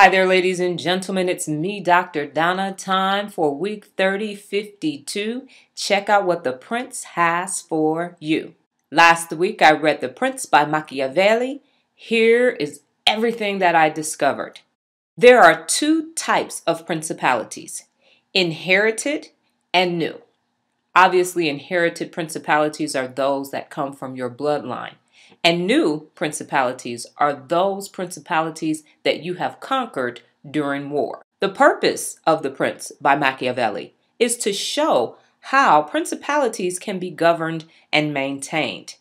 Hi there, ladies and gentlemen. It's me, Dr. Donna. Time for week 30 Fifty-Too. Check out what the Prince has for you. Last week, I read The Prince by Machiavelli. Here is everything that I discovered. There are two types of principalities inherited and new. Obviously, inherited principalities are those that come from your bloodline. And new principalities are those principalities that you have conquered during war. The purpose of The Prince by Machiavelli is to show how principalities can be governed and maintained.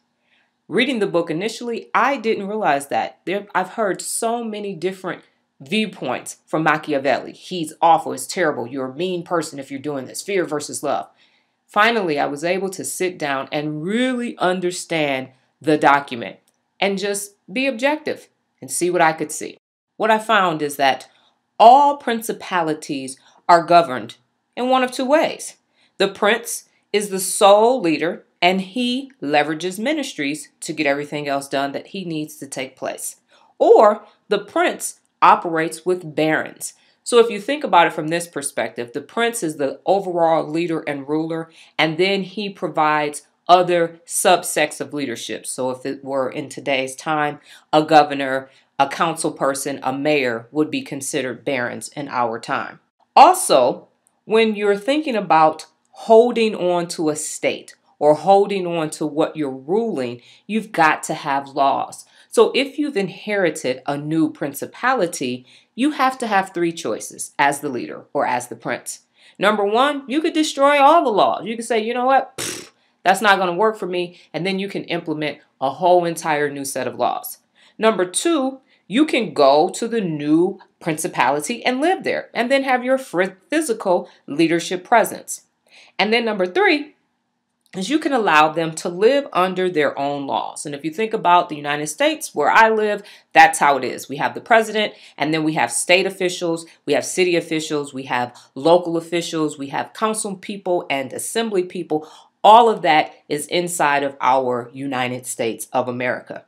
Reading the book initially, I didn't realize that. There, I've heard so many different viewpoints from Machiavelli. He's awful, he's terrible, you're a mean person if you're doing this. Fear versus love. Finally, I was able to sit down and really understand the document and just be objective and see what I could see. What I found is that all principalities are governed in one of two ways. The prince is the sole leader and he leverages ministries to get everything else done that he needs to take place. Or the prince operates with barons. So if you think about it from this perspective, the prince is the overall leader and ruler, and then he provides other subsects of leadership. So if it were in today's time, a governor, a council person, a mayor would be considered barons in our time. Also, when you're thinking about holding on to a state or holding on to what you're ruling, you've got to have laws. So if you've inherited a new principality, you have to have three choices as the leader or as the prince. Number one, you could destroy all the laws. You could say, you know what? Pfft, that's not going to work for me. And then you can implement a whole entire new set of laws. Number two, you can go to the new principality and live there and then have your physical leadership presence. And then number three, is you can allow them to live under their own laws. And if you think about the United States, where I live, that's how it is. We have the president, and then we have state officials, we have city officials, we have local officials, we have council people and assembly people. All of that is inside of our United States of America.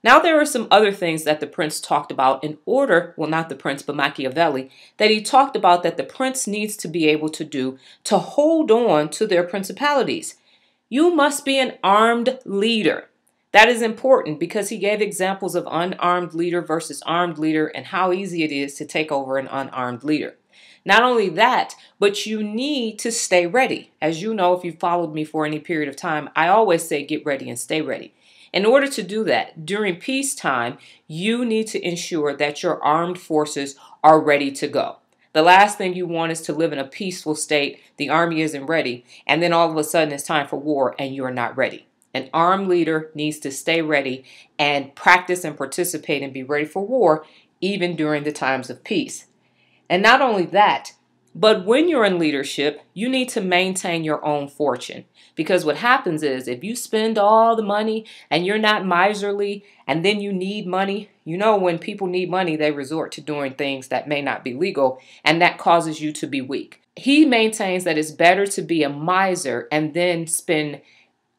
Now, there are some other things that the prince talked about in order, well, not the prince, but Machiavelli, that he talked about that the prince needs to be able to do to hold on to their principalities. You must be an armed leader. That is important because he gave examples of unarmed leader versus armed leader and how easy it is to take over an unarmed leader. Not only that, but you need to stay ready. As you know, if you've followed me for any period of time, I always say get ready and stay ready. In order to do that, during peacetime, you need to ensure that your armed forces are ready to go. The last thing you want is to live in a peaceful state, the army isn't ready, and then all of a sudden it's time for war and you're not ready. An armed leader needs to stay ready and practice and participate and be ready for war even during the times of peace. And not only that, but when you're in leadership, you need to maintain your own fortune. Because what happens is if you spend all the money and you're not miserly and then you need money, you know, when people need money, they resort to doing things that may not be legal and that causes you to be weak. He maintains that it's better to be a miser and then spend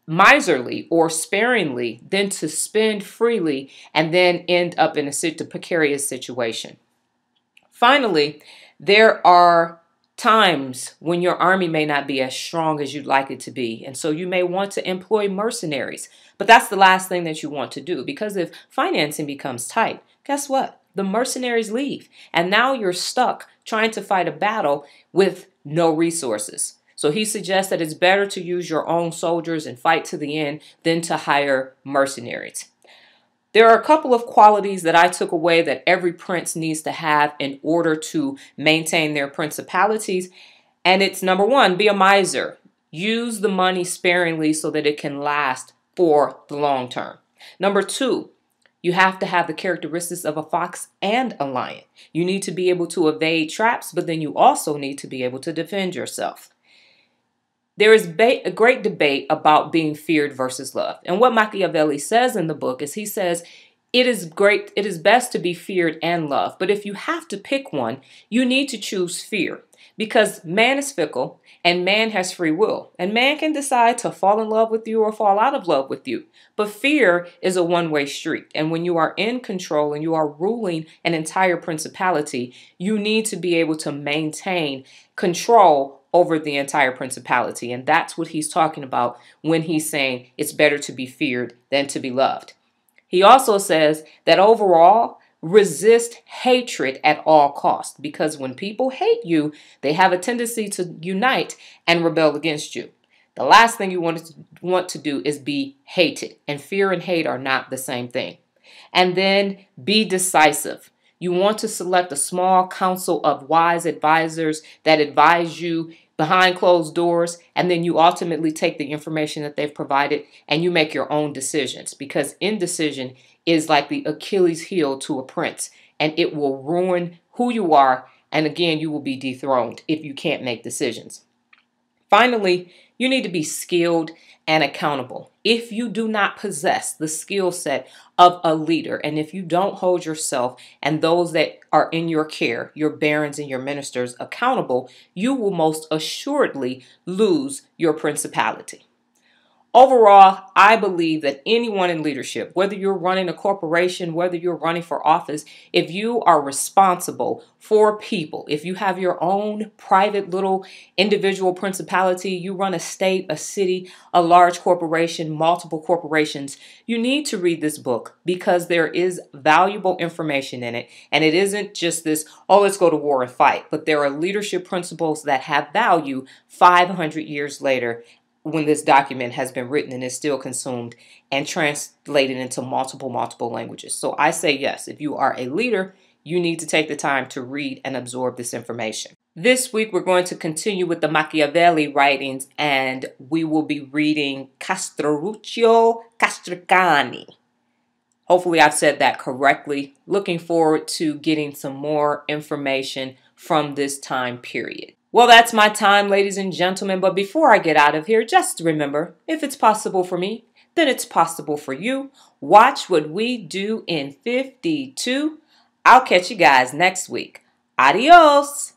miserly or sparingly than to spend freely and then end up in a precarious situation. Finally, there are times when your army may not be as strong as you'd like it to be. And so you may want to employ mercenaries. But that's the last thing that you want to do because if financing becomes tight, guess what? The mercenaries leave. And now you're stuck trying to fight a battle with no resources. So he suggests that it's better to use your own soldiers and fight to the end than to hire mercenaries. There are a couple of qualities that I took away that every prince needs to have in order to maintain their principalities. And it's number one, be a miser. Use the money sparingly so that it can last for the long term. Number two, you have to have the characteristics of a fox and a lion. You need to be able to evade traps, but then you also need to be able to defend yourself. There is a great debate about being feared versus loved. And what Machiavelli says in the book is he says, it is great, it is best to be feared and loved. But if you have to pick one, you need to choose fear because man is fickle and man has free will. And man can decide to fall in love with you or fall out of love with you. But fear is a one way street. And when you are in control and you are ruling an entire principality, you need to be able to maintain control over the entire principality. And that's what he's talking about when he's saying it's better to be feared than to be loved. He also says that overall, resist hatred at all costs because when people hate you, they have a tendency to unite and rebel against you. The last thing you want to, want to do is be hated, and fear and hate are not the same thing. And then be decisive. You want to select a small council of wise advisors that advise you behind closed doors, and then you ultimately take the information that they've provided and you make your own decisions because indecision is like the Achilles heel to a prince and it will ruin who you are. And again, you will be dethroned if you can't make decisions. Finally, you need to be skilled and accountable. If you do not possess the skill set of a leader, and if you don't hold yourself and those that are in your care, your barons and your ministers, accountable, you will most assuredly lose your principality. Overall, I believe that anyone in leadership, whether you're running a corporation, whether you're running for office, if you are responsible for people, if you have your own private little individual principality, you run a state, a city, a large corporation, multiple corporations, you need to read this book because there is valuable information in it. And it isn't just this, oh, let's go to war and fight, but there are leadership principles that have value 500 years later when this document has been written and is still consumed and translated into multiple, multiple languages. So I say yes, if you are a leader, you need to take the time to read and absorb this information. This week, we're going to continue with the Machiavelli writings and we will be reading Castruccio Castracani. Hopefully, I've said that correctly. Looking forward to getting some more information from this time period. Well, that's my time, ladies and gentlemen. But before I get out of here, just remember if it's possible for me, then it's possible for you. Watch what we do in Fifty-Too. I'll catch you guys next week. Adios.